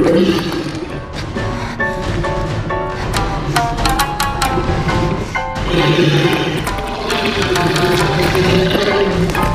Thank you.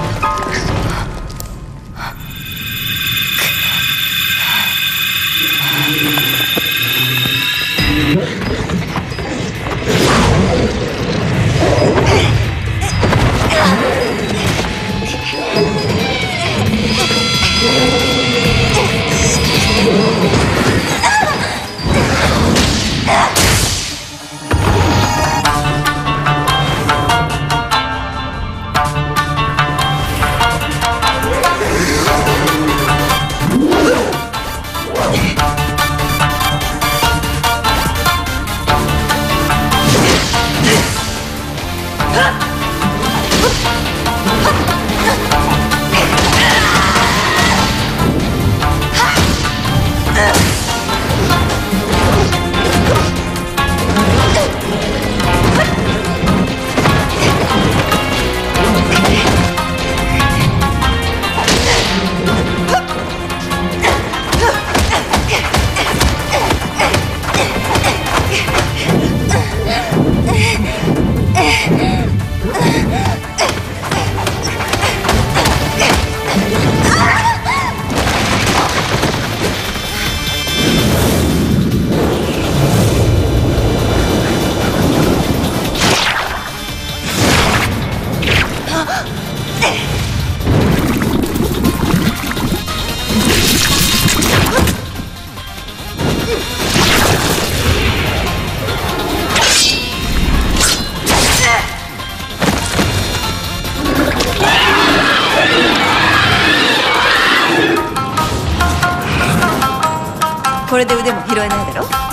これで腕も拾えないだろ？